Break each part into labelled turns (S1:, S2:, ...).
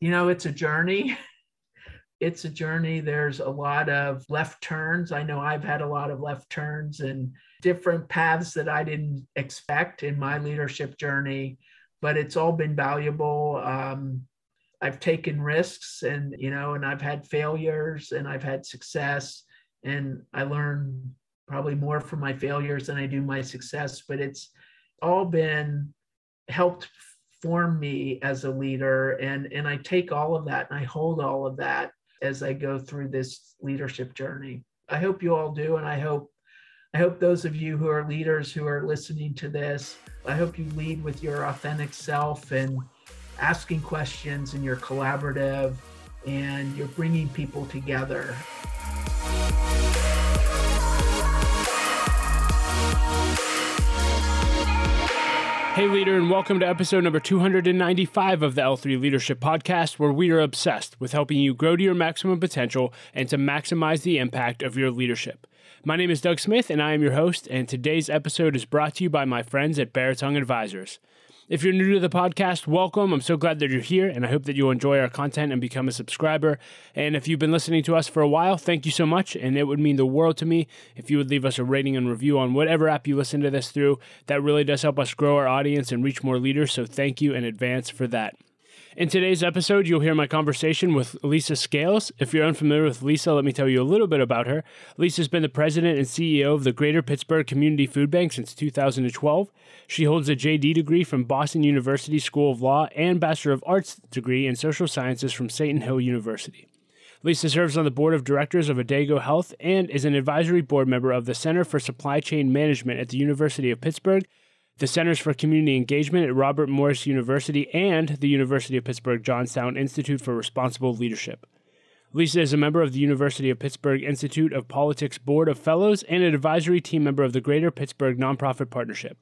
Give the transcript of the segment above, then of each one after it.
S1: You know, it's a journey. it's a journey. There's a lot of left turns. I know I've had a lot of left turns and different paths that I didn't expect in my leadership journey, but it's all been valuable. Um, I've taken risks and, you know, and I've had failures and I've had success. And I learn probably more from my failures than I do my success, but it's all been helped form me as a leader. And, and I take all of that and I hold all of that as I go through this leadership journey. I hope you all do. And I hope I hope those of you who are leaders who are listening to this, I hope you lead with your authentic self and asking questions and you're collaborative and you're bringing people together.
S2: Hey, leader, and welcome to episode number 295 of the L3 Leadership Podcast, where we are obsessed with helping you grow to your maximum potential and to maximize the impact of your leadership. My name is Doug Smith, and I am your host, and today's episode is brought to you by my friends at Beratung Advisors. If you're new to the podcast, welcome. I'm so glad that you're here, and I hope that you'll enjoy our content and become a subscriber. And if you've been listening to us for a while, thank you so much. And it would mean the world to me if you would leave us a rating and review on whatever app you listen to this through. That really does help us grow our audience and reach more leaders. So thank you in advance for that. In today's episode, you'll hear my conversation with Lisa Scales. If you're unfamiliar with Lisa, let me tell you a little bit about her. Lisa's been the president and CEO of the Greater Pittsburgh Community Food Bank since 2012. She holds a JD degree from Boston University School of Law and Bachelor of Arts degree in Social Sciences from Seton Hill University. Lisa serves on the board of directors of Adagio Health and is an advisory board member of the Center for Supply Chain Management at the University of Pittsburgh the Centers for Community Engagement at Robert Morris University, and the University of Pittsburgh Johnstown Institute for Responsible Leadership. Lisa is a member of the University of Pittsburgh Institute of Politics Board of Fellows and an advisory team member of the Greater Pittsburgh Nonprofit Partnership.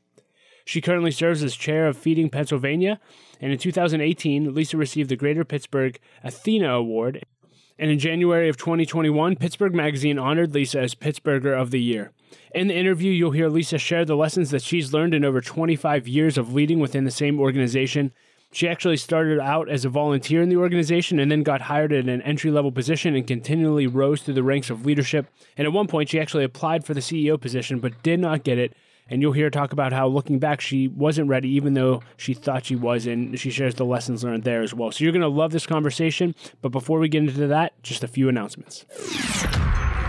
S2: She currently serves as chair of Feeding Pennsylvania, and in 2018, Lisa received the Greater Pittsburgh Athena Award. And in January of 2021, Pittsburgh Magazine honored Lisa as Pittsburgher of the Year. In the interview, you'll hear Lisa share the lessons that she's learned in over 25 years of leading within the same organization. She actually started out as a volunteer in the organization and then got hired at an entry level position and continually rose through the ranks of leadership. And at one point, she actually applied for the CEO position but did not get it. And you'll hear her talk about how looking back, she wasn't ready, even though she thought she was. And she shares the lessons learned there as well. So you're going to love this conversation. But before we get into that, just a few announcements.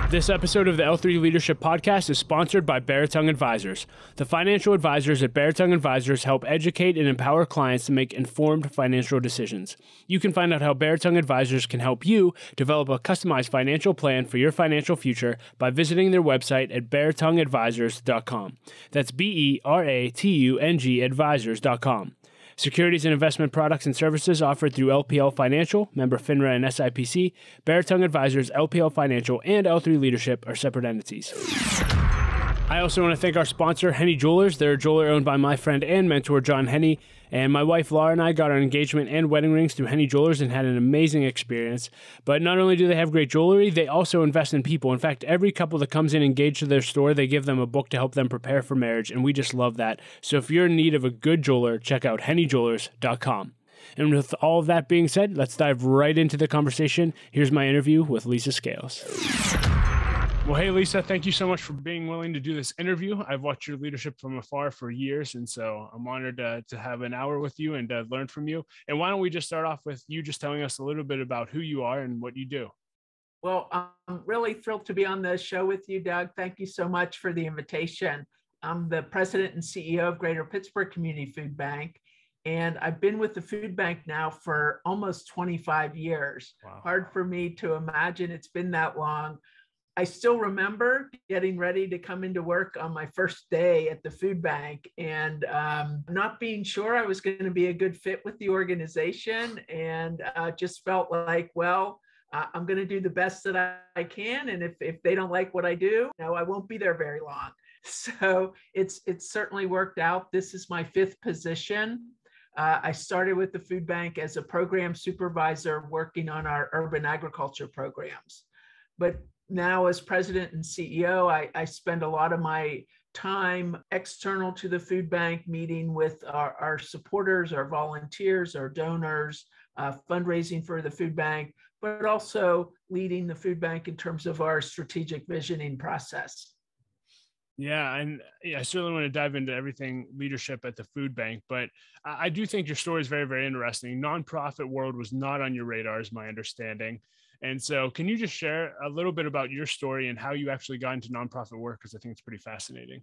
S2: This episode of the L3 Leadership Podcast is sponsored by Beratung Advisors. The financial advisors at Beratung Advisors help educate and empower clients to make informed financial decisions. You can find out how Beratung Advisors can help you develop a customized financial plan for your financial future by visiting their website at beratungadvisors.com. That's B E R A T U N G advisors.com. Securities and investment products and services offered through LPL Financial, member FINRA and SIPC, Beratung Advisors, LPL Financial, and L3 Leadership are separate entities. I also want to thank our sponsor, Henne Jewelers. They're a jeweler owned by my friend and mentor, John Henne. And my wife, Laura, and I got our engagement and wedding rings through Henne Jewelers and had an amazing experience. But not only do they have great jewelry, they also invest in people. In fact, every couple that comes in engaged to their store, they give them a book to help them prepare for marriage. And we just love that. So if you're in need of a good jeweler, check out hennejewelers.com. And with all of that being said, let's dive right into the conversation. Here's my interview with Lisa Scales. Well, hey, Lisa, thank you so much for being willing to do this interview. I've watched your leadership from afar for years, and so I'm honored uh, to have an hour with you and uh, learn from you. And why don't we just start off with you just telling us a little bit about who you are and what you do?
S1: Well, I'm really thrilled to be on the show with you, Doug. Thank you so much for the invitation. I'm the president and CEO of Greater Pittsburgh Community Food Bank. And I've been with the food bank now for almost 25 years. Wow. Hard for me to imagine it's been that long. I still remember getting ready to come into work on my first day at the food bank and um, not being sure I was going to be a good fit with the organization and uh, just felt like, well, uh, I'm going to do the best that I, I, can. And if, if they don't like what I do, no, I won't be there very long. So it's, it's certainly worked out. This is my fifth position. Uh, I started with the food bank as a program supervisor working on our urban agriculture programs. But now as president and CEO, I, I, spend a lot of my time external to the food bank, meeting with our, our supporters, our volunteers, our donors, uh, fundraising for the food bank, but also leading the food bank in terms of our strategic visioning process.
S2: Yeah, and I certainly want to dive into everything leadership at the food bank, but I do think your story is very, very interesting. Nonprofit world was not on your radar, is my understanding. And so, can you just share a little bit about your story and how you actually got into nonprofit work? Because I think it's pretty fascinating.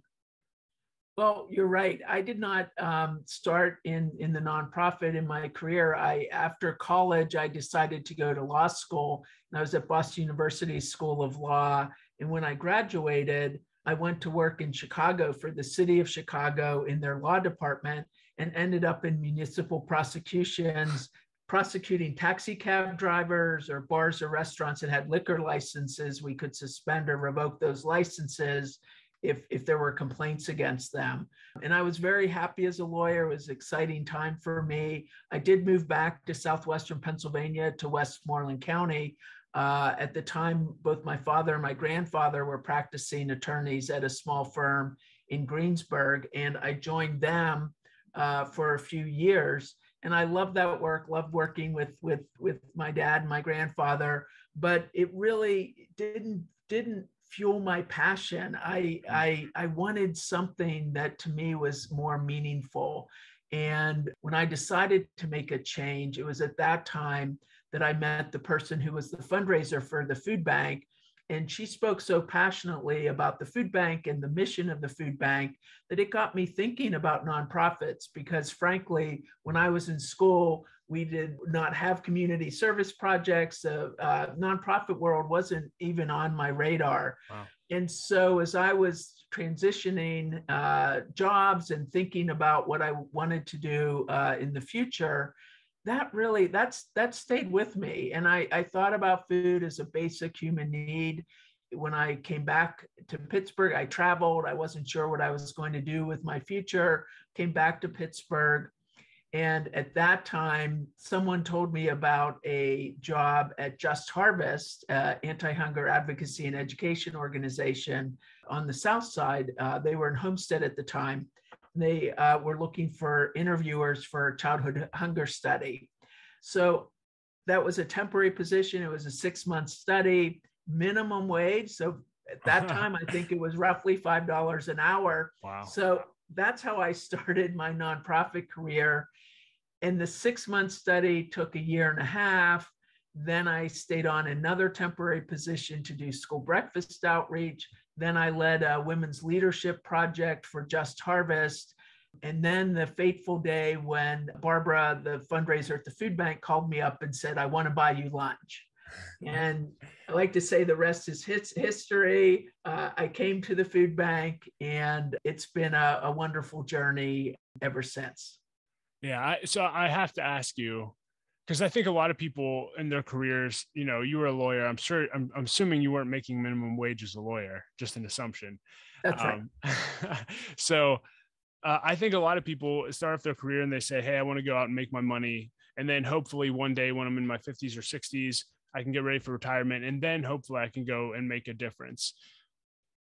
S1: Well, you're right. I did not um, start in in the nonprofit in my career. I after college, I decided to go to law school, and I was at Boston University School of Law. And when I graduated, I went to work in Chicago for the city of Chicago in their law department and ended up in municipal prosecutions, prosecuting taxi cab drivers or bars or restaurants that had liquor licenses. We could suspend or revoke those licenses if, if there were complaints against them. And I was very happy as a lawyer. It was an exciting time for me. I did move back to Southwestern Pennsylvania to Westmoreland County uh, at the time, both my father and my grandfather were practicing attorneys at a small firm in Greensburg, and I joined them uh, for a few years. And I loved that work, loved working with with with my dad and my grandfather, but it really didn't didn't fuel my passion. I mm. I I wanted something that to me was more meaningful. And when I decided to make a change, it was at that time that I met the person who was the fundraiser for the food bank. And she spoke so passionately about the food bank and the mission of the food bank that it got me thinking about nonprofits. Because frankly, when I was in school, we did not have community service projects. The uh, nonprofit world wasn't even on my radar. Wow. And so, as I was transitioning uh, jobs and thinking about what I wanted to do uh, in the future, that really that's that stayed with me. And I, I thought about food as a basic human need. When i came back to pittsburgh i traveled. I wasn't sure what i was going to do with my future. Came back to pittsburgh. And at that time someone told me about a job at just harvest uh, anti-hunger advocacy and education organization on the south side. Uh, they were in homestead at the time they uh, were looking for interviewers for a childhood hunger study. So that was a temporary position. It was a six month study, minimum wage. So at that time, I think it was roughly $5 an hour.
S2: Wow.
S1: So that's how I started my nonprofit career. And the six month study took a year and a half. Then I stayed on another temporary position to do school breakfast outreach. Then I led a women's leadership project for Just Harvest. And then the fateful day when Barbara, the fundraiser at the food bank, called me up and said, I want to buy you lunch. And I like to say the rest is history. Uh, I came to the food bank and it's been a, a wonderful journey ever since.
S2: Yeah. I, so I have to ask you because I think a lot of people in their careers, you know, you were a lawyer. I'm sure, I'm, I'm assuming you weren't making minimum wage as a lawyer, just an assumption.
S1: That's um,
S2: right. so uh, I think a lot of people start off their career and they say, Hey, I want to go out and make my money. And then hopefully one day when I'm in my 50s or 60s, I can get ready for retirement. And then hopefully I can go and make a difference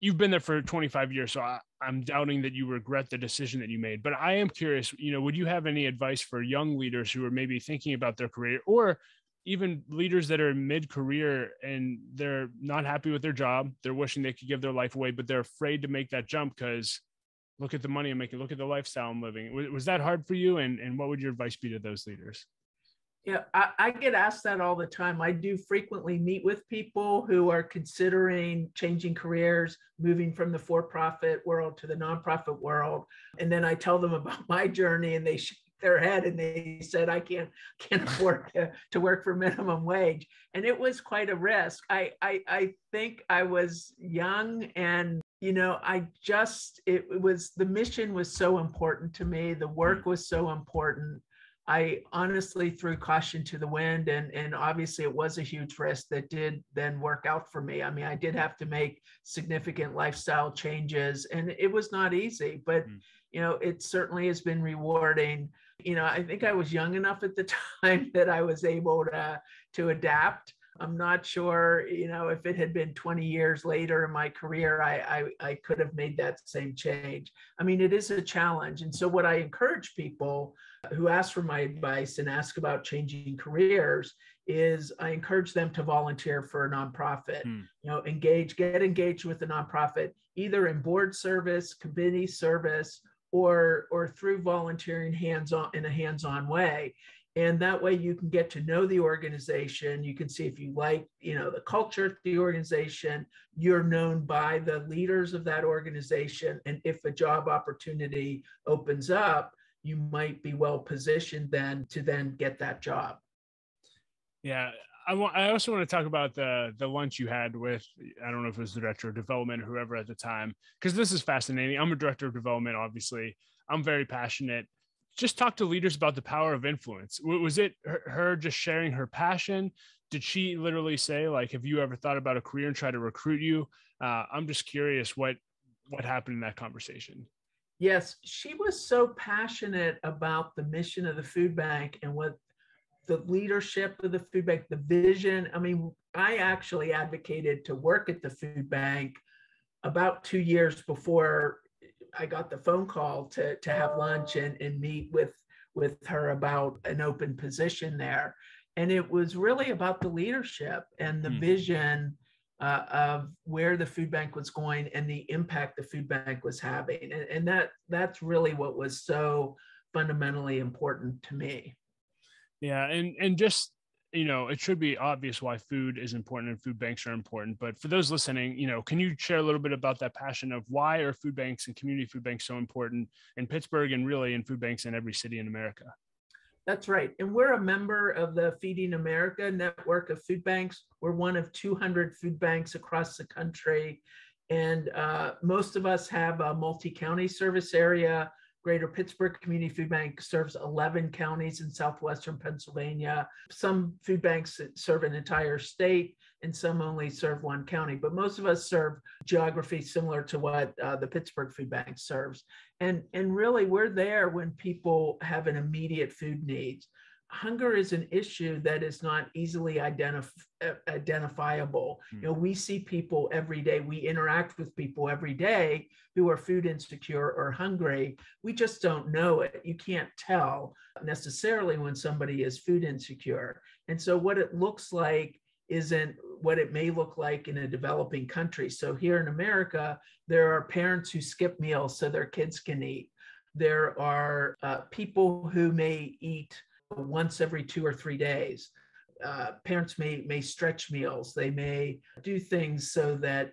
S2: you've been there for 25 years so I, am doubting that you regret the decision that you made but i am curious you know would you have any advice for young leaders who are maybe thinking about their career or even leaders that are mid-career and they're not happy with their job they're wishing they could give their life away but they're afraid to make that jump because look at the money i'm making look at the lifestyle i'm living. Was, was that hard for you? And, and what would your advice be to those leaders
S1: yeah, I, I, get asked that all the time. I do frequently meet with people who are considering changing careers, moving from the for profit world to the nonprofit world. And then I tell them about my journey and they shake their head and they said, I can't, can't afford to, to work for minimum wage. And it was quite a risk. I, I, I think I was young and you know i just it, it was the mission was so important to me the work mm. was so important I honestly threw caution to the wind, and and obviously it was a huge risk that did then work out for me. I mean, I did have to make significant lifestyle changes, and it was not easy, but mm. you know, it certainly has been rewarding. You know, I think I was young enough at the time that I was able to to adapt. I'm not sure, you know, if it had been 20 years later in my career, I, I, I could have made that same change. I mean, it is a challenge. And so, what I encourage people who ask for my advice and ask about changing careers is I encourage them to volunteer for a nonprofit. Hmm. You know, engage, get engaged with a nonprofit, either in board service, committee service, or or through volunteering hands-on in a hands-on way. And that way you can get to know the organization. You can see if you like, you know, the culture of the organization. You're known by the leaders of that organization. And if a job opportunity opens up, you might be well positioned then to then get that job.
S2: Yeah, I want. I also want to talk about the the lunch you had with. I don't know if it was the director of development or whoever at the time, because this is fascinating. I'm a director of development, obviously. I'm very passionate. Just talk to leaders about the power of influence. Was it her just sharing her passion? Did she literally say like, "Have you ever thought about a career and try to recruit you?" Uh, I'm just curious what what happened in that conversation.
S1: Yes, she was so passionate about the mission of the food bank and what the leadership of the food bank, the vision. I mean, I actually advocated to work at the food bank about two years before I got the phone call to, to have lunch and, and meet with, with her about an open position there. And it was really about the leadership and the mm. vision uh, of where the food bank was going and the impact the food bank was having. And, and that that's really what was so fundamentally important to me.
S2: Yeah, and and just you know, it should be obvious why food is important and food banks are important. But for those listening, you know, can you share a little bit about that passion of why are food banks and community food banks so important in Pittsburgh and really in food banks in every city in America?
S1: That's right. And we're a member of the Feeding America network of food banks. We're one of 200 food banks across the country. And uh, most of us have a multi county service area. Greater Pittsburgh Community Food Bank serves 11 counties in southwestern Pennsylvania. Some food banks serve an entire state, and some only serve one county. But most of us serve geography similar to what uh, the Pittsburgh Food Bank serves. And, and really, we're there when people have an immediate food needs hunger is an issue that is not easily identif- identifiable. Mm. You know, we see people every day, we interact with people every day who are food insecure or hungry. We just don't know it. You can't tell necessarily when somebody is food insecure. And so, what it looks like isn't what it may look like in a developing country. So, here in America, there are parents who skip meals so their kids can eat. There are uh, people who may eat once every two or three days. Uh, parents may may stretch meals. They may do things so that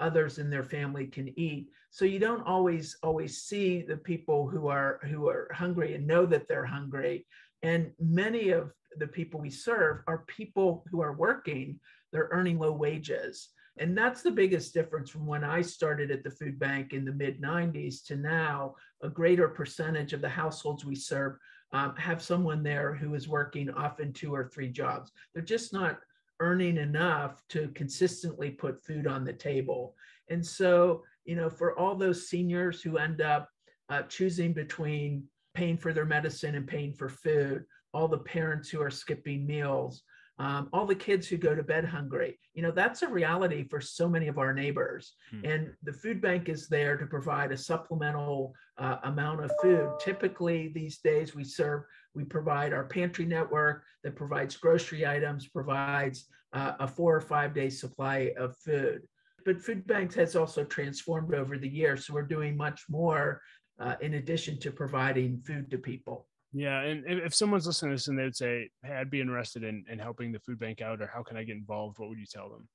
S1: others in their family can eat. So you don't always always see the people who are who are hungry and know that they're hungry. And many of the people we serve are people who are working. They're earning low wages. And that's the biggest difference from when I started at the food bank in the mid 90s to now. A greater percentage of the households we serve um, have someone there who is working often two or three jobs. They're just not earning enough to consistently put food on the table. And so, you know, for all those seniors who end up uh, choosing between paying for their medicine and paying for food, all the parents who are skipping meals, um, all the kids who go to bed hungry. You know, that's a reality for so many of our neighbors. Hmm. And the food bank is there to provide a supplemental uh, amount of food. Typically, these days, we serve, we provide our pantry network that provides grocery items, provides uh, a four or five day supply of food. But food banks has also transformed over the years. So we're doing much more uh, in addition to providing food to people.
S2: Yeah, and if someone's listening to this and they'd say, "Hey, I'd be interested in in helping the food bank out, or how can I get involved?" What would you tell them?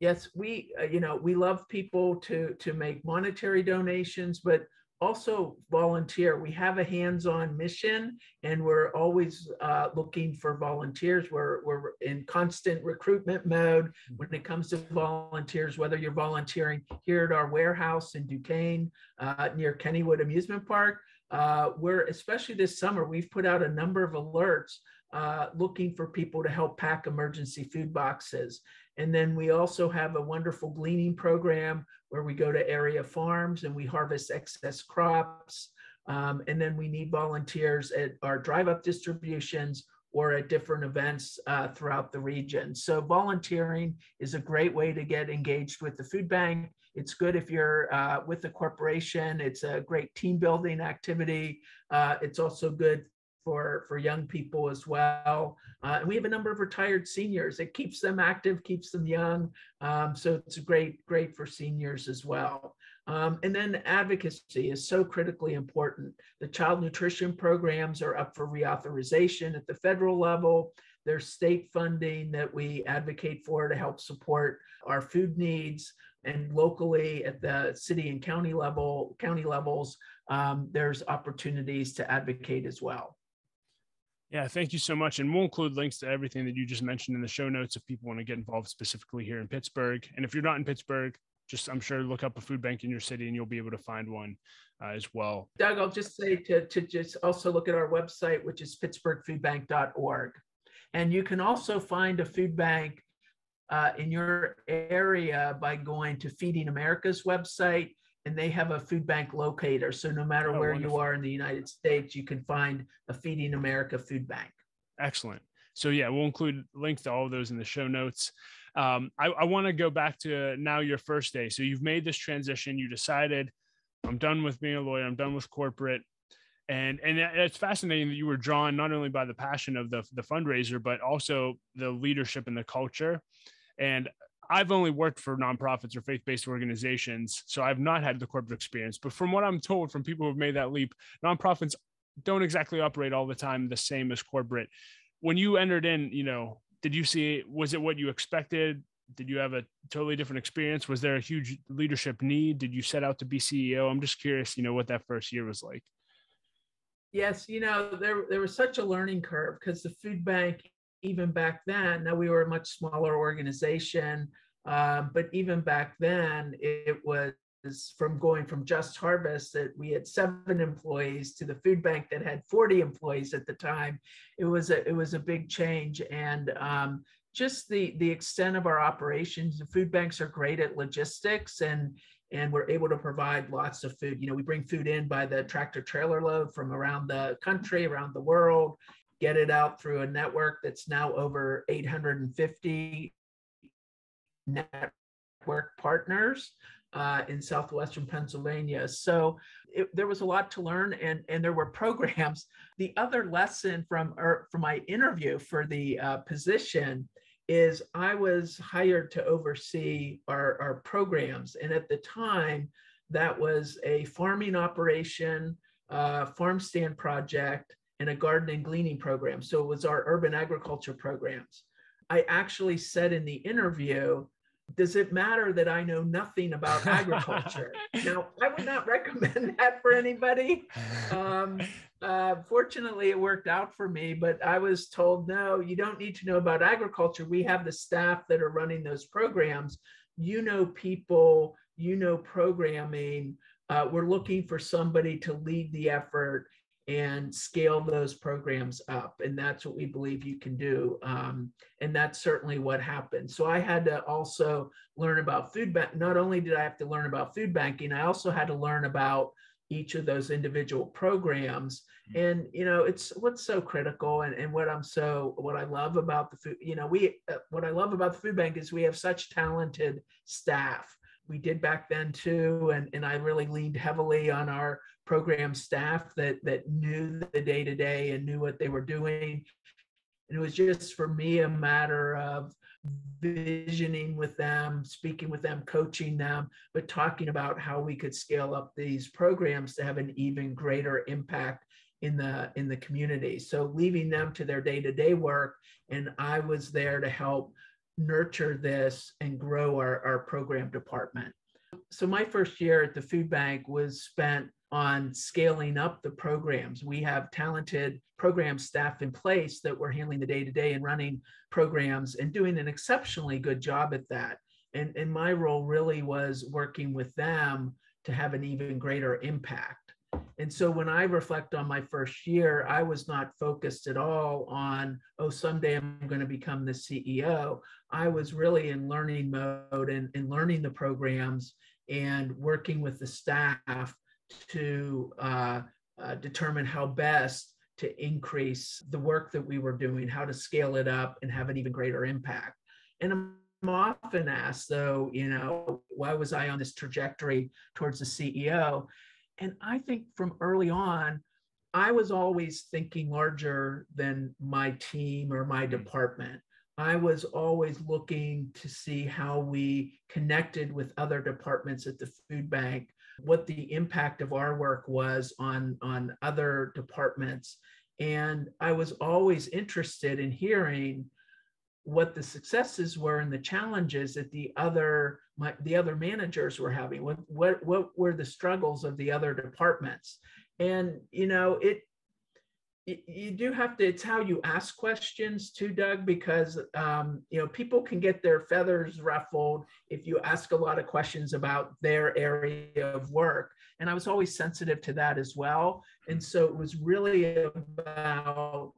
S1: Yes, we uh, you know we love people to to make monetary donations, but also volunteer. We have a hands-on mission, and we're always uh, looking for volunteers. We're we're in constant recruitment mode when it comes to volunteers. Whether you're volunteering here at our warehouse in Duquesne, uh, near Kennywood Amusement Park, uh, where especially this summer, we've put out a number of alerts uh, looking for people to help pack emergency food boxes. And then we also have a wonderful gleaning program where we go to area farms and we harvest excess crops. Um, and then we need volunteers at our drive up distributions or at different events uh, throughout the region. So volunteering is a great way to get engaged with the food bank. It's good if you're uh, with a corporation. It's a great team building activity. Uh, it's also good for, for young people as well. Uh, and we have a number of retired seniors. It keeps them active, keeps them young. Um, so it's great, great for seniors as well. Um, and then advocacy is so critically important. The child nutrition programs are up for reauthorization at the federal level. There's state funding that we advocate for to help support our food needs. And locally at the city and county level, county levels, um, there's opportunities to advocate as well.
S2: Yeah, thank you so much. And we'll include links to everything that you just mentioned in the show notes if people want to get involved specifically here in Pittsburgh. And if you're not in Pittsburgh, just I'm sure look up a food bank in your city and you'll be able to find one uh, as well.
S1: Doug, I'll just say to, to just also look at our website, which is pittsburghfoodbank.org. And you can also find a food bank uh, in your area by going to Feeding America's website and they have a food bank locator. So no matter oh, where wonderful. you are in the United States, you can find a Feeding America food bank.
S2: Excellent. So yeah, we'll include links to all of those in the show notes. Um, I, I want to go back to now your first day. So you've made this transition. You decided, I'm done with being a lawyer. I'm done with corporate. And and it's fascinating that you were drawn not only by the passion of the the fundraiser, but also the leadership and the culture. And I've only worked for nonprofits or faith based organizations, so I've not had the corporate experience. But from what I'm told from people who've made that leap, nonprofits don't exactly operate all the time the same as corporate. When you entered in, you know, did you see was it what you expected? Did you have a totally different experience? Was there a huge leadership need? Did you set out to be CEO? I'm just curious, you know, what that first year was like.
S1: Yes, you know, there there was such a learning curve because the food bank even back then, now we were a much smaller organization, uh, but even back then, it was from going from Just Harvest that we had seven employees to the food bank that had 40 employees at the time. It was a, it was a big change. And um, just the, the extent of our operations, the food banks are great at logistics and and we're able to provide lots of food. You know, we bring food in by the tractor trailer load from around the country, around the world get it out through a network that's now over 850 network partners uh, in southwestern Pennsylvania. So it, there was a lot to learn, and and there were programs. The other lesson from or from my interview for the uh, position is I was hired to oversee our, our programs, and at the time that was a farming operation, uh, farm stand project and a garden and gleaning program. So it was our urban agriculture programs. I actually said in the interview, does it matter that I know nothing about agriculture? now, I would not recommend that for anybody. Um, uh, fortunately, it worked out for me, but I was told, no, you don't need to know about agriculture. We have the staff that are running those programs. You know people, you know programming. Uh, we're looking for somebody to lead the effort and scale those programs up. And that's what we believe you can do. Um, and that's certainly what happened. So I had to also learn about food bank. Not only did I have to learn about food banking, I also had to learn about each of those individual programs. Mm-hmm. And, you know, it's what's so critical and, and what I'm so, what I love about the food, you know, we, uh, what I love about the food bank is we have such talented staff we did back then too and, and i really leaned heavily on our program staff that that knew the day to day and knew what they were doing. And it was just for me a matter of visioning with them, speaking with them, coaching them, but talking about how we could scale up these programs to have an even greater impact in the in the community. So leaving them to their day-to-day work, and I was there to help nurture this and grow our, our program department. So my first year at the food bank was spent on scaling up the programs. We have talented program staff in place that were handling the day to day and running programs and doing an exceptionally good job at that. And, and my role really was working with them to have an even greater impact. And so when I reflect on my first year, I was not focused at all on, oh, someday I'm going to become the CEO. I was really in learning mode and, and learning the programs and working with the staff to uh, uh, determine how best to increase the work that we were doing, how to scale it up and have an even greater impact. And I'm often asked, though, you know, why was I on this trajectory towards the CEO? And I think from early on, I was always thinking larger than my team or my department. I was always looking to see how we connected with other departments at the food bank, what the impact of our work was on, on other departments. And I was always interested in hearing what the successes were and the challenges that the other my, the other managers were having what what what were the struggles of the other departments. And you know it you do have to it's how you ask questions too doug because um, you know people can get their feathers ruffled if you ask a lot of questions about their area of work. And i was always sensitive to that as well. And so it was really about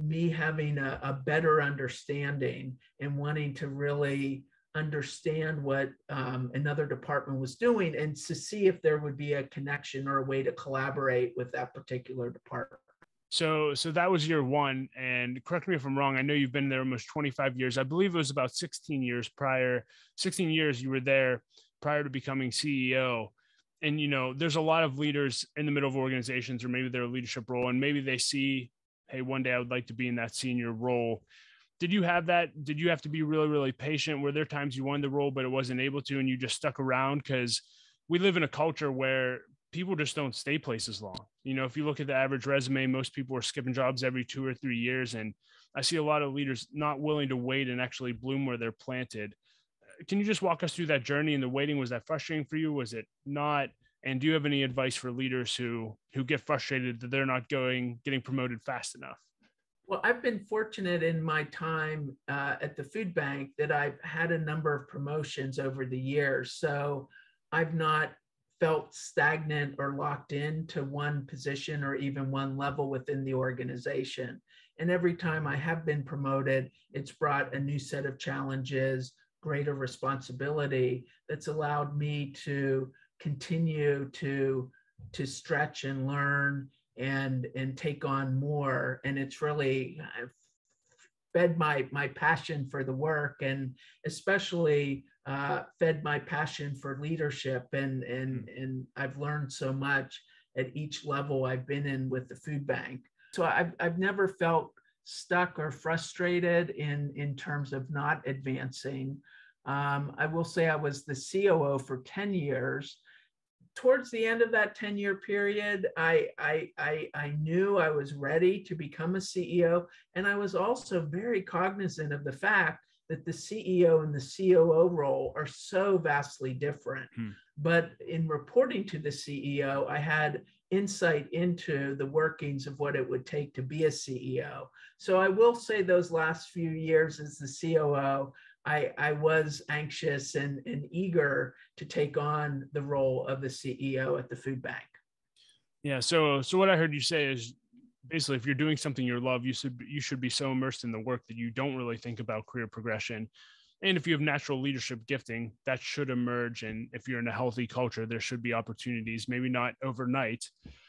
S1: me having a, a better understanding and wanting to really understand what um, another department was doing and to see if there would be a connection or a way to collaborate with that particular department.
S2: So, so that was year one. And correct me if I'm wrong. I know you've been there almost 25 years. I believe it was about 16 years prior. 16 years you were there prior to becoming CEO. And you know, there's a lot of leaders in the middle of organizations, or maybe their leadership role, and maybe they see, hey, one day I would like to be in that senior role. Did you have that? Did you have to be really, really patient? Were there times you wanted the role but it wasn't able to, and you just stuck around because we live in a culture where people just don't stay places long. You know, if you look at the average resume, most people are skipping jobs every two or three years. And I see a lot of leaders not willing to wait and actually bloom where they're planted. Can you just walk us through that journey and the waiting? Was that frustrating for you? Was it not? And do you have any advice for leaders who who get frustrated that they're not going getting promoted fast enough?
S1: Well, I've been fortunate in my time uh, at the food bank that I've had a number of promotions over the years. So I've not felt stagnant or locked in to one position or even one level within the organization. And every time I have been promoted, it's brought a new set of challenges, greater responsibility that's allowed me to continue to, to stretch and learn and, and take on more. And it's really fed my, my passion for the work and especially uh, fed my passion for leadership and and hmm. and I've learned so much at each level I've been in with the food bank. So I've I've never felt stuck or frustrated in in terms of not advancing. Um, I will say I was the COO for 10 years. Towards the end of that 10 year period, I, I, I, I knew I was ready to become a CEO. And I was also very cognizant of the fact that the CEO and the COO role are so vastly different. Hmm. But in reporting to the CEO, I had insight into the workings of what it would take to be a CEO. So I will say those last few years as the COO, I, I was anxious and, and eager to take on the role of the CEO at the food bank.
S2: Yeah. So, so what I heard you say is basically if you're doing something you love you should you should be so immersed in the work that you don't really think about career progression and if you have natural leadership gifting that should emerge and if you're in a healthy culture there should be opportunities maybe not overnight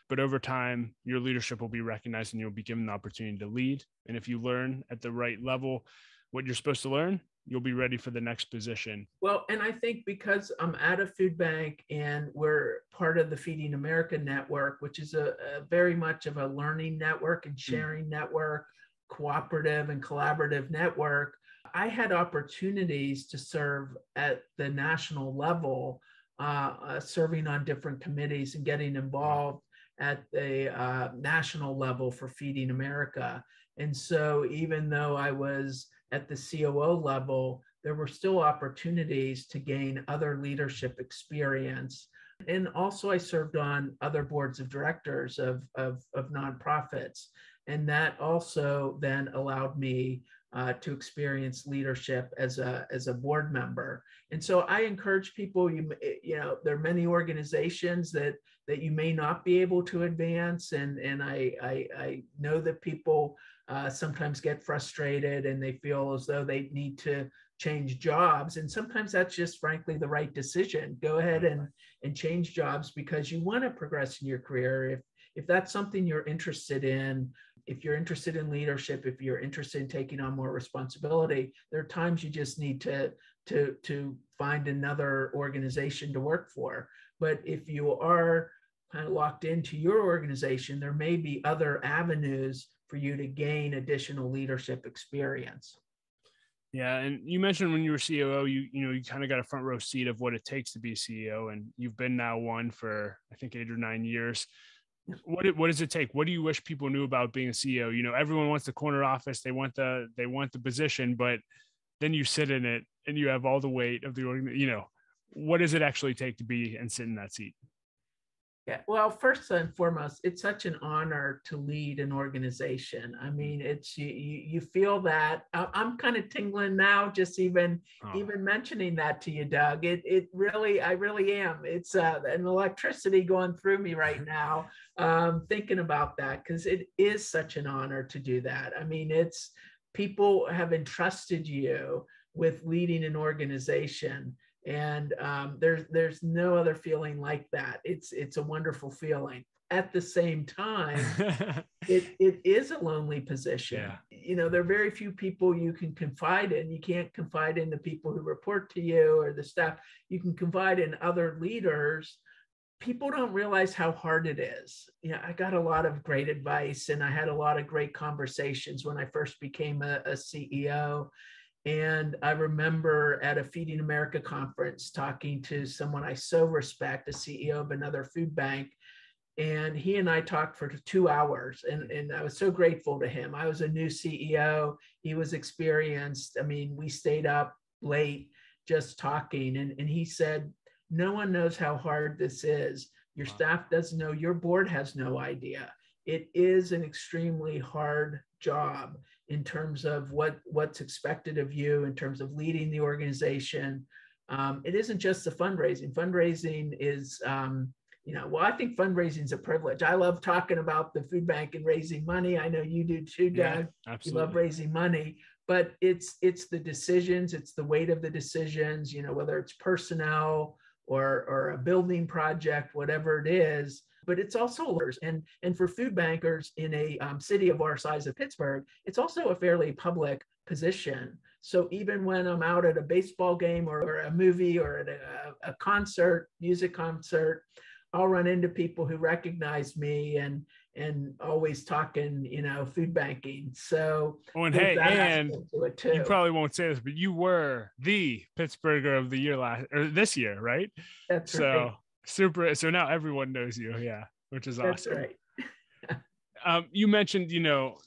S2: but over time your leadership will be recognized and you'll be given the opportunity to lead and if you learn at the right level what you're supposed to learn you'll be ready for the next position.
S1: Well, and I think because I'm at a food bank and we're part of the Feeding America network, which is a, a very much of a learning network and hmm. sharing mm. network, cooperative and collaborative network, I had opportunities to serve at the national level, uh, uh, serving on different committees and getting involved at the uh, national level for Feeding America. And so, even though I was at the COO level, there were still opportunities to gain other leadership experience. And also, I served on other boards of directors of, of, of nonprofits. And that also then allowed me uh, to experience leadership as a, as a board member. And so I encourage people, you, you know, there are many organizations that, that you may not be able to advance. And, and I, I, I know that people uh, sometimes get frustrated and they feel as though they need to change jobs. And sometimes that's just frankly the right decision. Go ahead and, and change jobs because you want to progress in your career. If if that's something you're interested in, if you're interested in leadership, if you're interested in taking on more responsibility, there are times you just need to to to find another organization to work for. But if you are kind of locked into your organization, there may be other avenues for you to gain additional leadership experience.
S2: Yeah, and you mentioned when you were COO, you you know you kind of got a front row seat of what it takes to be CEO, and you've been now one for I think eight or nine years. What what does it take? What do you wish people knew about being a CEO? You know, everyone wants the corner office, they want the they want the position, but then you sit in it and you have all the weight of the. You know, what does it actually take to be and sit in that seat?
S1: Yeah, well, first and foremost, it's such an honor to lead an organization. I mean, it's you you, feel that I'm kind of tingling now, just even oh. even mentioning that to you, Doug. It it really, I really am. It's uh, an electricity going through me right now, um, thinking about that because it is such an honor to do that. I mean, it's people have entrusted you with leading an organization and um, there's there's no other feeling like that. It's it's a wonderful feeling. At the same time it it is a lonely position. Yeah. you know there are very few people you can confide in. You can't confide in the people who report to you or the staff. You can confide in other leaders. People don't realize how hard it is. You know i got a lot of great advice and i had a lot of great conversations when i first became a, a ceo and I remember at a Feeding America conference talking to someone I so respect, a CEO of another food bank. And he and I talked for two hours, and, and I was so grateful to him. I was a new CEO, he was experienced. I mean, we stayed up late just talking, and, and he said, No one knows how hard this is. Your wow. staff doesn't know, your board has no idea. It is an extremely hard job in terms of what what's expected of you in terms of leading the organization. Um, it isn't just the fundraising. Fundraising is um, you know well i think fundraising is a privilege. I love talking about the food bank and raising money. I know you do too doug. Yeah, you love raising money but it's it's the decisions it's the weight of the decisions you know whether it's personnel or or a building project whatever it is but it's also and and for food bankers in a um, city of our size of Pittsburgh, it's also a fairly public position. So even when I'm out at a baseball game or, or a movie or at a, a concert, music concert, I'll run into people who recognize me and and always talking, you know, food banking. So
S2: oh, and hey, and you probably won't say this, but you were the Pittsburgher of the year last or this year, right?
S1: That's
S2: so
S1: right
S2: super so now everyone knows you yeah which is
S1: That's
S2: awesome.
S1: right.
S2: um, you mentioned you know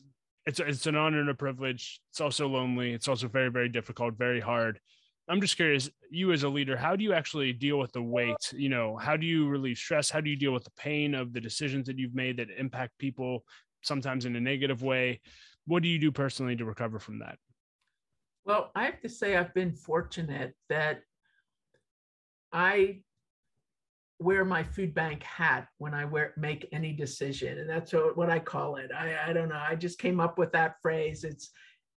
S2: it's it's an honor and a privilege. It's also lonely. It's also very very difficult very hard. I'm just curious you as a leader how do you actually deal with the weight? You know how do you relieve stress? How do you deal with the pain of the decisions that you've made that impact people sometimes in a negative way? What do you do personally to recover from that?
S1: Well i have to say i've been fortunate that i wear my food bank hat when I wear make any decision. And that's what, I call it. I, I don't know. I just came up with that phrase. It's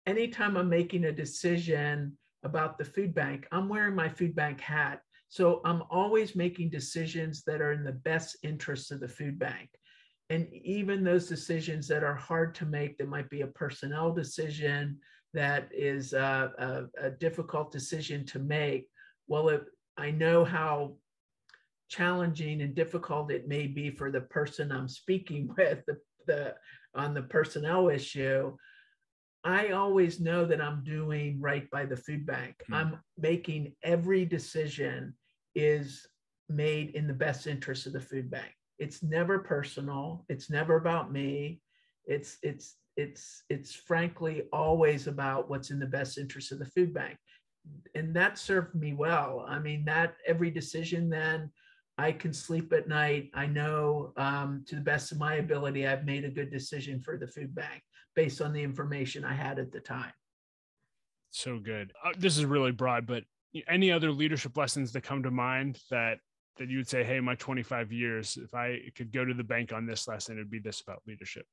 S1: anytime I'm making a decision about the food bank, I'm wearing my food bank hat. So I'm always making decisions that are in the best interest of the food bank. And even those decisions that are hard to make, that might be a personnel decision, that is a, a, a difficult decision to make. Well, if I know how challenging and difficult it may be for the person I'm speaking with the, the on the personnel issue, I always know that I'm doing right by the food bank. Mm-hmm. I'm making every decision is made in the best interest of the food bank. It's never personal. It's never about me. It's it's it's it's frankly always about what's in the best interest of the food bank. And that served me well. I mean, that every decision then I can sleep at night. I know um, to the best of my ability, I've made a good decision for the food bank based on the information I had at the time.
S2: So good. Uh, this is really broad, but any other leadership lessons that come to mind that that you would say, hey, my 25 years, if I could go to the bank on this lesson, it'd be this about leadership?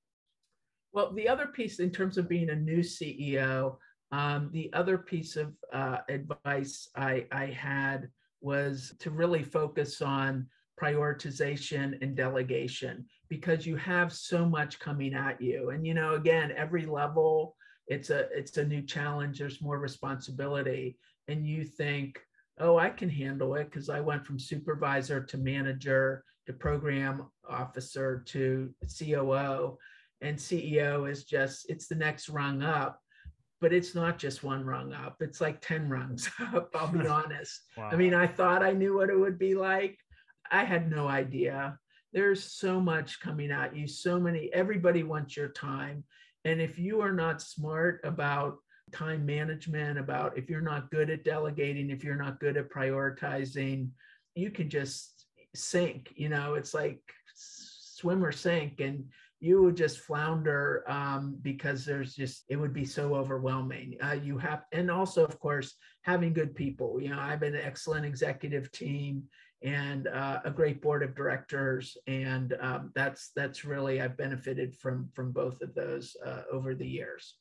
S1: Well, the other piece in terms of being a new CEO, um, the other piece of uh, advice I, I had was to really focus on prioritization and delegation because you have so much coming at you. And you know again every level it's a it's a new challenge. There's more responsibility. And you think oh i can handle it because i went from supervisor to manager to program officer to coo and ceo is just it's the next rung up but it's not just one rung up it's like 10 rungs up i'll be honest wow. i mean i thought i knew what it would be like I had no idea. There's so much coming at you, so many, everybody wants your time. And if you are not smart about time management, about if you're not good at delegating, if you're not good at prioritizing, you can just sink. You know, it's like swim or sink, and you would just flounder um, because there's just it would be so overwhelming. Uh, you have, and also, of course, having good people. You know, I have an excellent executive team and uh, a great board of directors. And um, that's that's really I've benefited from from both of those uh, over the years.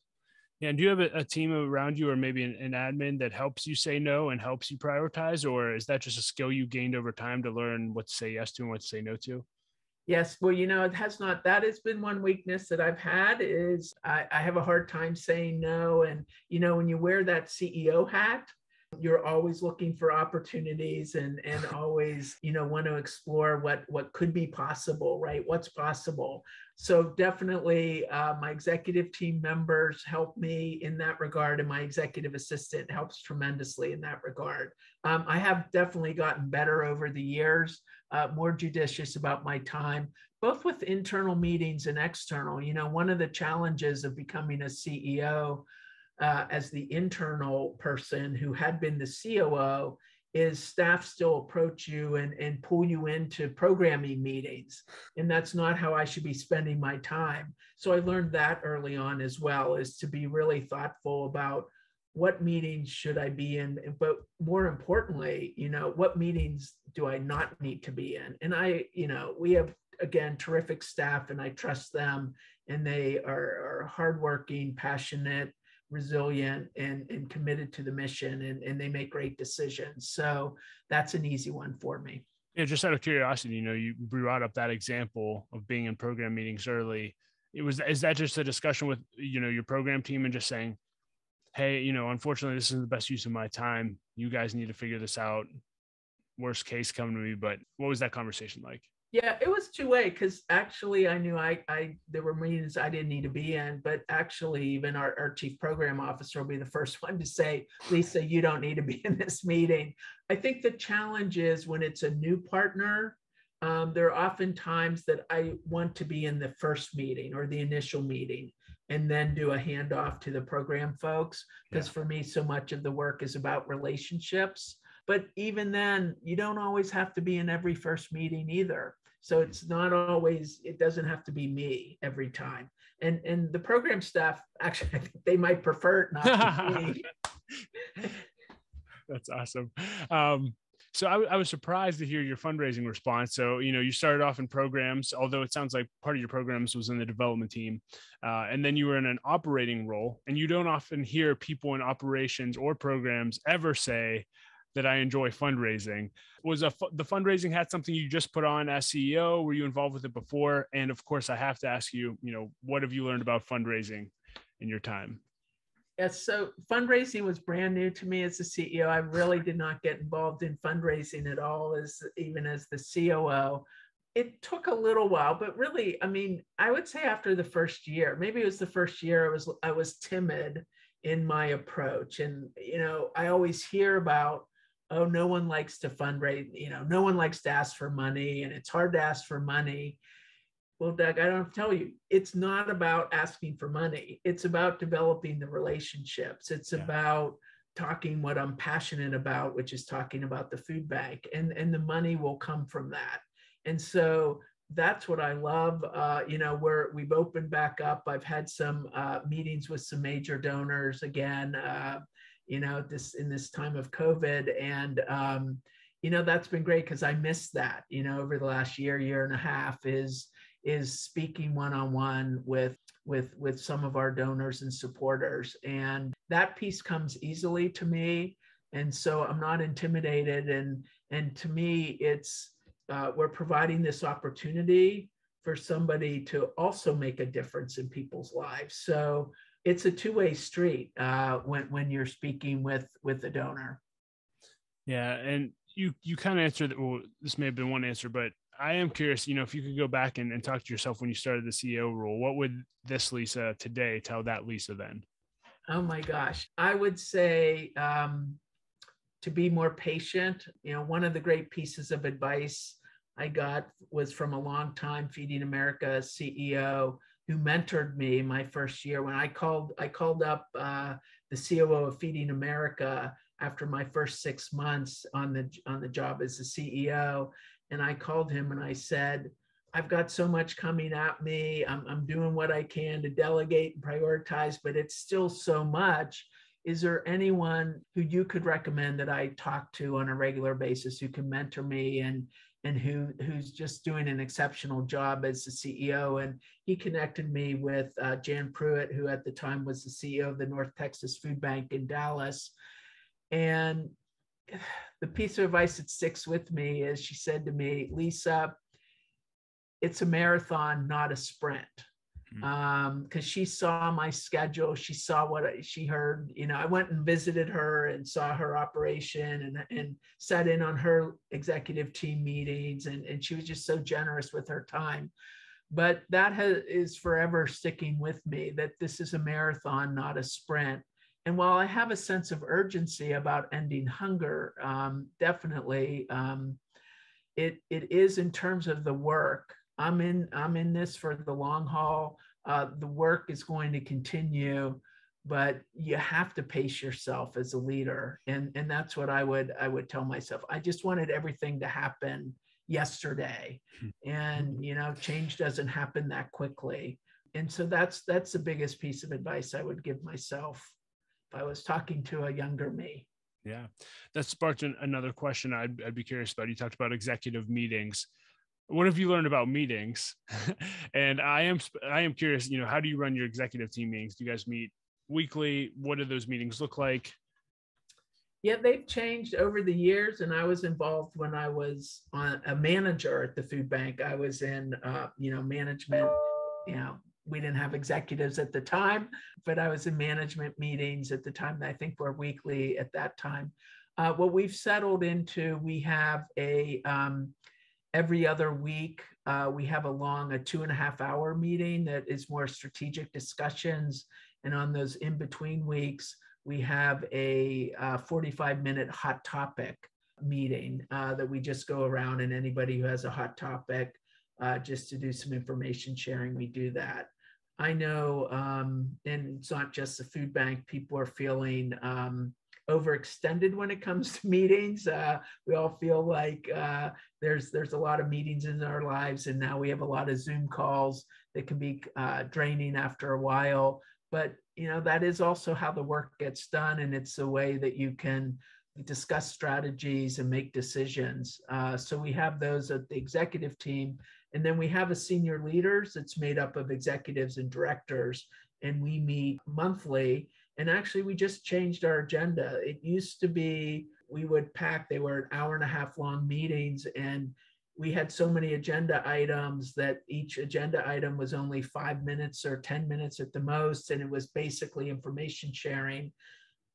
S2: Yeah, and do you have a, a team around you, or maybe an, an, admin that helps you say no and helps you prioritize, or is that just a skill you gained over time to learn what to say yes to and what to say no to?
S1: Yes, well, you know, it has not. That has been one weakness that I've had is I, I have a hard time saying no, and you know, when you wear that CEO hat, you're always looking for opportunities and and always you know want to explore what what could be possible right? What's possible? So definitely uh, my executive team members help me in that regard and my executive assistant helps tremendously in that regard. Um, i have definitely gotten better over the years uh, more judicious about my time both with internal meetings and external. You know one of the challenges of becoming a ceo uh, as the internal person who had been the COO is staff still approach you and, and pull you into programming meetings. And that's not how I should be spending my time. So I learned that early on as well, is to be really thoughtful about what meetings should I be in, but more importantly, you know, what meetings do I not need to be in? And I, you know, we have again terrific staff and I trust them and they are, are hardworking, passionate, resilient and, and committed to the mission and, and they make great decisions. So that's an easy one for me.
S2: Yeah, just out of curiosity, you know, you brought up that example of being in program meetings early. It was is that just a discussion with you know your program team and just saying, hey, you know, unfortunately, this isn't the best use of my time. You guys need to figure this out. Worst case, come to me. But what was that conversation like?
S1: Yeah, it was two way because actually I knew I, I there were meetings I didn't need to be in, but actually even our, our chief program officer will be the first one to say, Lisa, you don't need to be in this meeting. I think the challenge is when it's a new partner, um, there are often times that I want to be in the first meeting or the initial meeting and then do a handoff to the program folks because yeah. for me so much of the work is about relationships but even then you don't always have to be in every first meeting either so it's not always, it doesn't have to be me every time. And and the program staff, actually, they might prefer it not to be.
S2: That's awesome. Um, so I, I, was surprised to hear your fundraising response. So you know, you started off in programs, although it sounds like part of your programs was in the development team, uh, and then you were in an operating role. And you don't often hear people in operations or programs ever say, that I enjoy fundraising. Was a the fundraising hat something you just put on as CEO? Were you involved with it before? And of course, I have to ask you, you know, what have you learned about fundraising in your time?
S1: Yes, so fundraising was brand new to me as a CEO. I really did not get involved in fundraising at all, as even as the COO. It took a little while, but really, I mean, I would say after the first year, maybe it was the first year, I was I was timid in my approach, and you know, I always hear about oh, no one likes to fundraise, you know, no one likes to ask for money and it's hard to ask for money. Well, Doug, I don't tell you, it's not about asking for money. It's about developing the relationships. It's yeah. about talking what I'm passionate about, which is talking about the food bank, and, and the money will come from that. And so that's what I love. Uh, you know, where we've opened back up. I've had some uh, meetings with some major donors again. Uh, you know, this in this time of COVID. And um, you know, that's been great because I missed that, you know, over the last year, year and a half is is speaking one-on-one with with with some of our donors and supporters. And that piece comes easily to me. And so I'm not intimidated. And and to me, it's uh, we're providing this opportunity for somebody to also make a difference in people's lives. So it's a two-way street uh, when when you're speaking with with the donor.
S2: Yeah, and you you kind of answered. Well, this may have been one answer, but I am curious. You know, if you could go back and, and talk to yourself when you started the CEO role, what would this Lisa today tell that Lisa then?
S1: Oh my gosh, I would say um, to be more patient. You know, one of the great pieces of advice I got was from a long time Feeding America CEO who mentored me my first year when I called I called up uh, the COO of Feeding America after my first six months on the on the job as the CEO, and I called him and I said, I've got so much coming at me. I'm, I'm doing what I can to delegate and prioritize, but it's still so much. Is there anyone who you could recommend that I talk to on a regular basis who can mentor me and and who who's just doing an exceptional job as the CEO. And he connected me with uh, Jan Pruitt, who at the time was the CEO of the North Texas Food Bank in Dallas. And the piece of advice that sticks with me is she said to me, Lisa, it's a marathon, not a sprint because mm-hmm. um, she saw my schedule. She saw what I, she heard. You know, I went and visited her and saw her operation and, and sat in on her executive team meetings. And, and she was just so generous with her time. But that has, is forever sticking with me that this is a marathon, not a sprint. And while I have a sense of urgency about ending hunger, um, definitely, um, it, it is in terms of the work I'm in I'm in this for the long haul. Uh, the work is going to continue, but you have to pace yourself as a leader, and and that's what I would I would tell myself. I just wanted everything to happen yesterday, hmm. and you know change doesn't happen that quickly, and so that's that's the biggest piece of advice I would give myself if I was talking to a younger me.
S2: Yeah, that sparked an, another question I'd, I'd be curious about. You talked about executive meetings what have you learned about meetings? and I am I am curious, you know, how do you run your executive team meetings? Do you guys meet weekly? What do those meetings look like?
S1: Yeah, they've changed over the years, and I was involved when I was a manager at the food bank. I was in, uh, you know, management. You know, we didn't have executives at the time, but I was in management meetings at the time. I think were weekly at that time. Uh, what we've settled into, we have a um, every other week uh, we have a long a two and a half hour meeting that is more strategic discussions. And on those in between weeks we have a uh, 45 minute hot topic meeting uh, that we just go around and anybody who has a hot topic uh, just to do some information sharing we do that. I know um, and it's not just the food bank people are feeling um, overextended when it comes to meetings. Uh, we all feel like uh, there's there's a lot of meetings in our lives, and now we have a lot of Zoom calls that can be uh, draining after a while. But you know that is also how the work gets done, and it's a way that you can discuss strategies and make decisions. Uh, so we have those at the executive team, and then we have a senior leaders that's made up of executives and directors, and we meet monthly and actually, we just changed our agenda. It used to be we would pack, they were an hour and a half long meetings, and we had so many agenda items that each agenda item was only five minutes or 10 minutes at the most. And it was basically information sharing.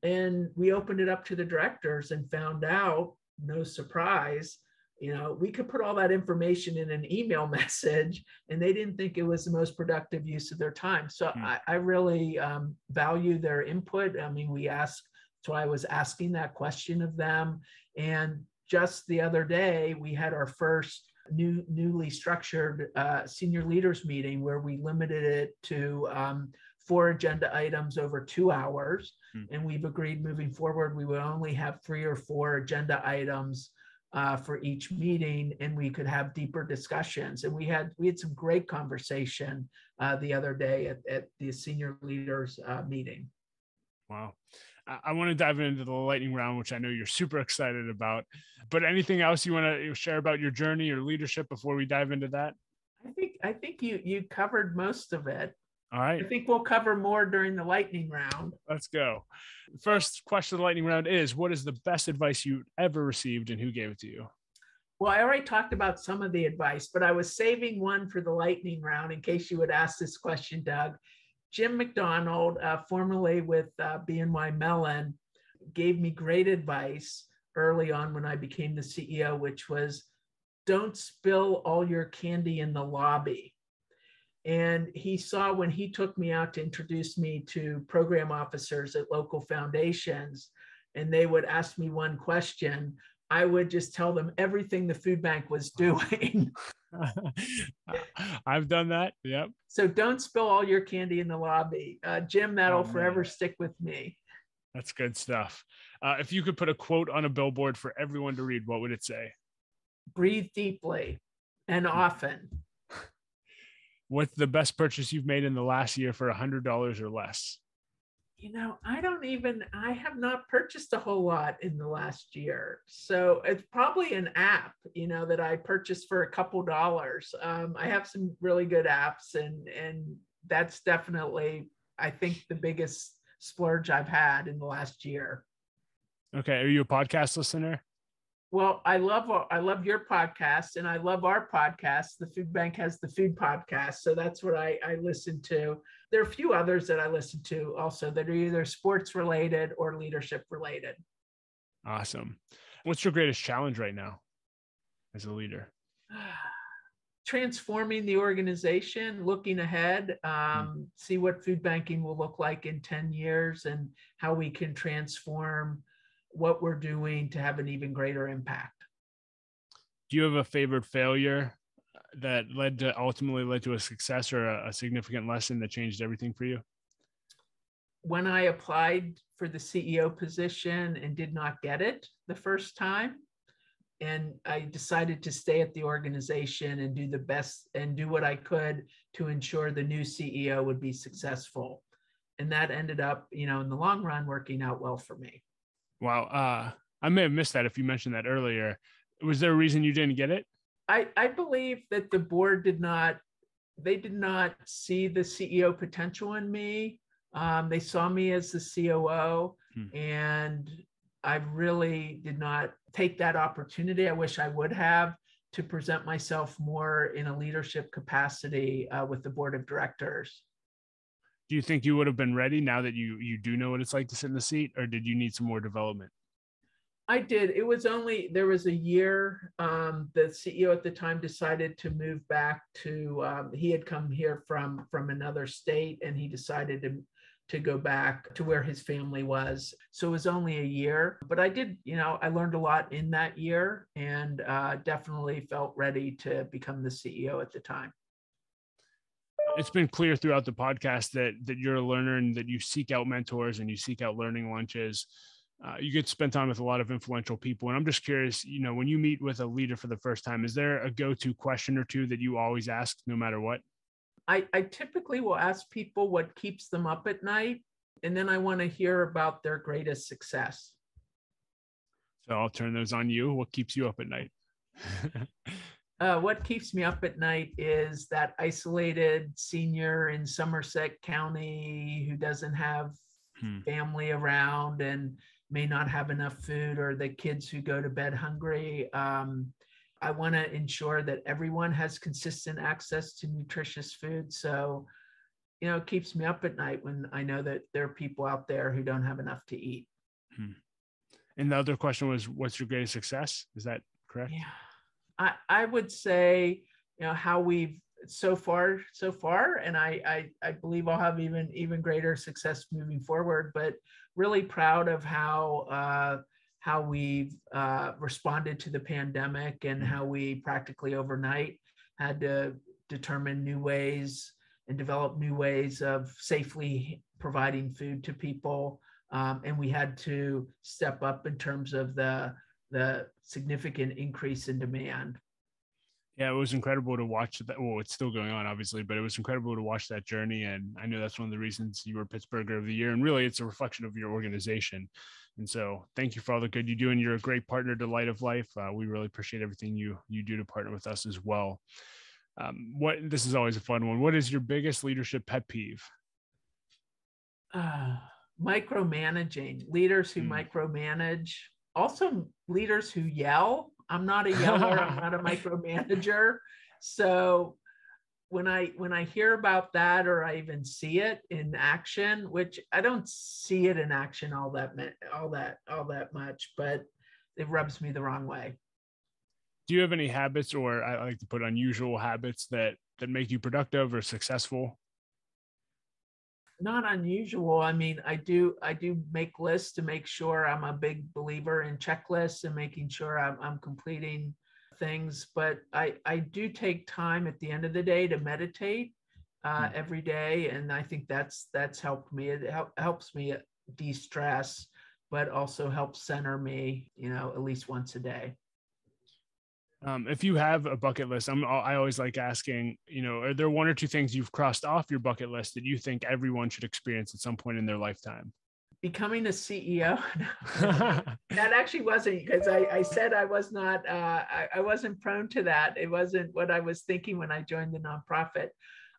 S1: And we opened it up to the directors and found out, no surprise, you know we could put all that information in an email message and they didn't think it was the most productive use of their time so mm. I, I, really um, value their input i mean we ask so i was asking that question of them and just the other day we had our first new newly structured uh, senior leaders meeting where we limited it to um, four agenda items over two hours mm. and we've agreed moving forward we will only have three or four agenda items uh, for each meeting and we could have deeper discussions. And we had we had some great conversation uh, the other day at, at the senior leaders uh, meeting.
S2: Wow. I, I want to dive into the lightning round which i know you're super excited about. But anything else you want to share about your journey or leadership before we dive into that?
S1: I think i think you you covered most of it
S2: all right.
S1: I think we'll cover more during the lightning round.
S2: Let's go. First question of the lightning round is What is the best advice you ever received and who gave it to you?
S1: Well, I already talked about some of the advice, but I was saving one for the lightning round in case you would ask this question, Doug. Jim McDonald, uh, formerly with uh, BNY Mellon, gave me great advice early on when I became the CEO, which was don't spill all your candy in the lobby. And he saw when he took me out to introduce me to program officers at local foundations, and they would ask me one question, I would just tell them everything the food bank was doing.
S2: I've done that. Yep.
S1: So don't spill all your candy in the lobby. Uh, Jim, that'll oh, forever stick with me.
S2: That's good stuff. Uh, if you could put a quote on a billboard for everyone to read, what would it say?
S1: Breathe deeply and often.
S2: What's the best purchase you've made in the last year for a hundred dollars or less?
S1: You know, I don't even, I have not purchased a whole lot in the last year. So it's probably an app, you know, that I purchased for a couple dollars. Um, I have some really good apps and, and that's definitely, I think the biggest splurge I've had in the last year.
S2: Okay. Are you a podcast listener?
S1: Well, I love I love your podcast and I love our podcast. The Food Bank has the food podcast, so that's what I, I listen to. There are a few others that I listen to also that are either sports related or leadership related.
S2: Awesome. What's your greatest challenge right now as a leader?
S1: Transforming the organization, looking ahead, um, mm. see what food banking will look like in 10 years and how we can transform what we're doing to have an even greater impact.
S2: Do you have a favorite failure uh, that led to ultimately led to a success or a, a significant lesson that changed everything for you?
S1: When I applied for the CEO position and did not get it the first time, and I decided to stay at the organization and do the best and do what I could to ensure the new CEO would be successful. And that ended up, you know, in the long run, working out well for me.
S2: Wow. Uh, I may have missed that if you mentioned that earlier. Was there a reason you didn't get it?
S1: I, I believe that the board did not, they did not see the CEO potential in me. Um, they saw me as the COO, hmm. and I really did not take that opportunity. I wish I would have to present myself more in a leadership capacity uh, with the board of directors
S2: do you think you would have been ready now that you you do know what it's like to sit in the seat or did you need some more development?
S1: I did. It was only there was a year um, the ceo at the time decided to move back to um, he had come here from from another state and he decided to to go back to where his family was. So it was only a year but i did you know i learned a lot in that year and uh, definitely felt ready to become the ceo at the time
S2: it's been clear throughout the podcast that that you're a learner and that you seek out mentors and you seek out learning lunches. Uh, you get to spend time with a lot of influential people, and I'm just curious. You know, when you meet with a leader for the first time, is there a go-to question or two that you always ask, no matter what?
S1: I, I typically will ask people what keeps them up at night, and then I want to hear about their greatest success.
S2: So I'll turn those on you. What keeps you up at night?
S1: uh, what keeps me up at night is that isolated senior in Somerset County who doesn't have hmm. family around and may not have enough food, or the kids who go to bed hungry. Um, I want to ensure that everyone has consistent access to nutritious food. So, you know, it keeps me up at night when I know that there are people out there who don't have enough to eat. Hmm.
S2: And the other question was, what's your greatest success? Is that correct?
S1: Yeah. I, I would say, you know, how we've so far so far and I, I i believe i'll have even even greater success moving forward but really proud of how uh how we've uh responded to the pandemic and how we practically overnight had to determine new ways and develop new ways of safely providing food to people. Um, and we had to step up in terms of the the significant increase in demand.
S2: Yeah, it was incredible to watch that. Well, it's still going on, obviously, but it was incredible to watch that journey. And I know that's one of the reasons you were Pittsburgher of the Year. And really, it's a reflection of your organization. And so, thank you for all the good you do. And you're a great partner to Light of Life. Uh, we really appreciate everything you you do to partner with us as well. Um, what this is always a fun one. What is your biggest leadership pet peeve?
S1: Uh, micromanaging leaders who mm. micromanage also leaders who yell I'm not a yeller. I'm not a micromanager. So when I when I hear about that or I even see it in action, which I don't see it in action all that all that all that much, but it rubs me the wrong way.
S2: Do you have any habits, or I like to put unusual habits that that make you productive or successful?
S1: Not unusual. I mean, I do I do make lists to make sure I'm a big believer in checklists and making sure I'm, I'm completing things. But I I do take time at the end of the day to meditate uh, hmm. every day, and I think that's that's helped me. It help, helps me de-stress, but also helps center me. You know, at least once a day.
S2: Um, if you have a bucket list, I'm, I always like asking, you know, are there one or two things you've crossed off your bucket list that you think everyone should experience at some point in their lifetime?
S1: Becoming a CEO. that actually wasn't because I, I, said I was not, uh, I, I wasn't prone to that. It wasn't what I was thinking when I joined the nonprofit.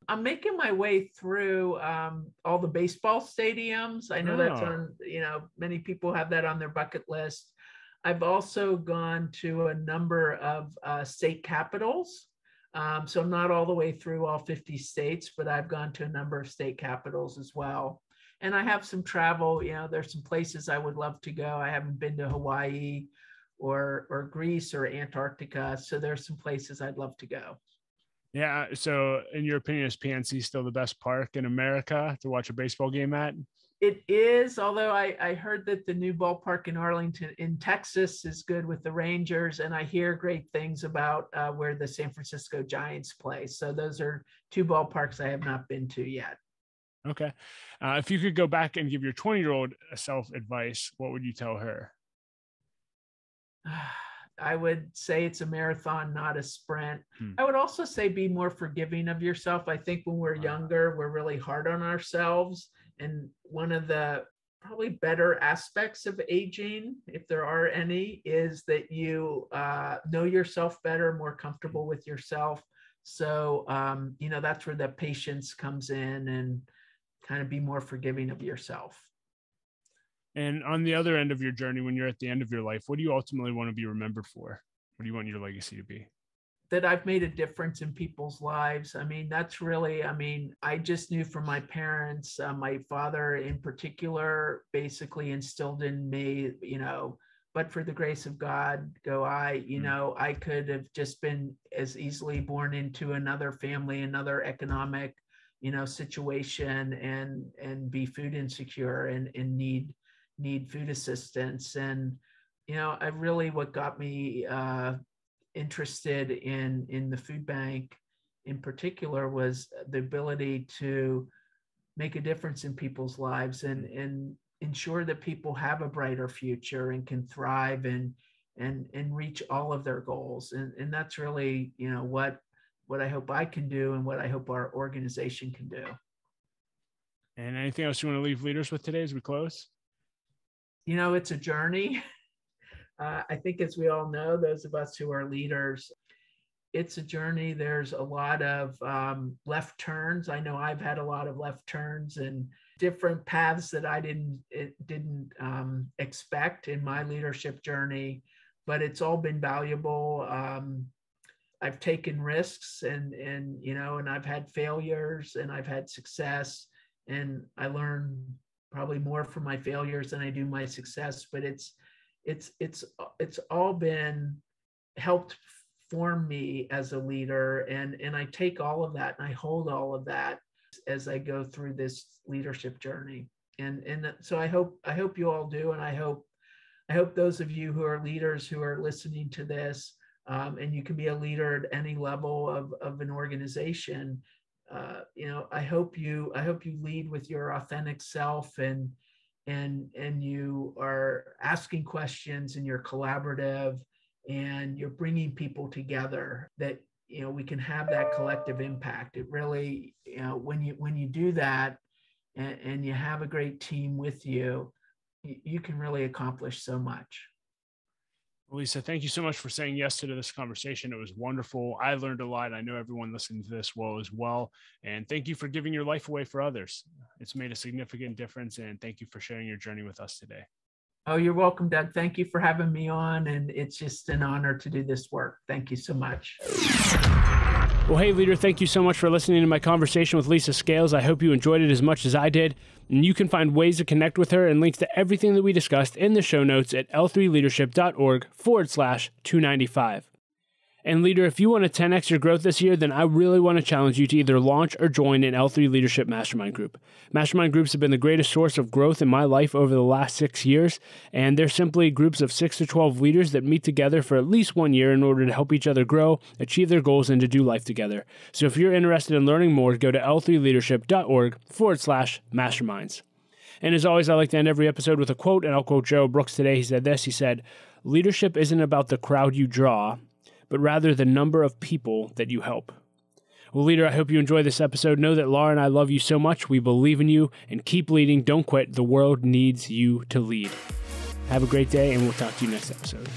S1: I'm making my way through um, all the baseball stadiums. I know oh. that's on, you know, many people have that on their bucket list. I've also gone to a number of uh, state capitals. Um, so I'm not all the way through all 50 states, but I've gone to a number of state capitals as well. And I have some travel, you know, there's some places I would love to go. I haven't been to Hawaii or or Greece or Antarctica. So there's some places I'd love to go.
S2: Yeah. So in your opinion, is PNC still the best park in America to watch a baseball game at?
S1: It is, although I, I heard that the new ballpark in Arlington, in Texas, is good with the Rangers, and I hear great things about uh, where the San Francisco Giants play. So those are two ballparks I have not been to yet.
S2: Okay. Uh, if you could go back and give your 20 year old a self advice, what would you tell her?
S1: I would say it's a marathon, not a sprint. Hmm. I would also say be more forgiving of yourself. I think when we're younger, we're really hard on ourselves and one of the probably better aspects of aging, if there are any, is that you uh, know yourself better, more comfortable with yourself. So, um, you know, that's where the patience comes in and kind of be more forgiving of yourself.
S2: And on the other end of your journey, when you're at the end of your life, what do you ultimately want to be remembered for? What do you want your legacy to be?
S1: That I've made a difference in people's lives. I mean, that's really, I mean, I just knew from my parents, uh, my father in particular, basically instilled in me, you know, but for the grace of God, go I, you mm. know, I could have just been as easily born into another family, another economic, you know, situation and and be food insecure and, and need need food assistance. And, you know, I really what got me uh interested in in the food bank in particular was the ability to make a difference in people's lives and mm. and ensure that people have a brighter future and can thrive and and and reach all of their goals and and that's really you know what what I hope I can do and what I hope our organization can do.
S2: And anything else you want to leave leaders with today as we close?
S1: You know, it's a journey. Uh, I think, as we all know, those of us who are leaders, it's a journey. There's a lot of um, left turns. I know I've had a lot of left turns and different paths that I didn't didn't um, expect in my leadership journey, but it's all been valuable. Um, I've taken risks and and you know, and I've had failures and I've had success, and I learn probably more from my failures than I do my success. But it's it's it's it's all been helped form me as a leader. And and i take all of that and i hold all of that as i go through this leadership journey. And and so i hope i hope you all do. And i hope i hope those of you who are leaders who are listening to this um, and you can be a leader at any level of, of an organization uh, you know i hope you i hope you lead with your authentic self and and and you are asking questions and you're collaborative and you're bringing people together that you know we can have that collective impact. It really you know when you when you do that and, and you have a great team with you you can really accomplish so much
S2: Lisa, thank you so much for saying yes to this conversation. It was wonderful. I learned a lot. I know everyone listening to this will as well. And thank you for giving your life away for others. It's made a significant difference. And thank you for sharing your journey with us today.
S1: Oh, you're welcome, Doug. Thank you for having me on. And it's just an honor to do this work. Thank you so much.
S2: Well, hey, leader, thank you so much for listening to my conversation with Lisa Scales. I hope you enjoyed it as much as I did. And you can find ways to connect with her and links to everything that we discussed in the show notes at l3leadership.org forward slash 295. And leader, if you want to 10x your growth this year, then I really want to challenge you to either launch or join an L3 Leadership Mastermind Group. Mastermind groups have been the greatest source of growth in my life over the last six years, and they're simply groups of six to 12 leaders that meet together for at least one year in order to help each other grow, achieve their goals, and to do life together. So if you're interested in learning more, go to l3leadership.org forward slash masterminds. And as always, I like to end every episode with a quote, and I'll quote Joe Brooks today. He said this He said, Leadership isn't about the crowd you draw but rather the number of people that you help. Well, leader, I hope you enjoy this episode. Know that Laura and I love you so much. We believe in you and keep leading. Don't quit. The world needs you to lead. Have a great day, and we'll talk to you next episode.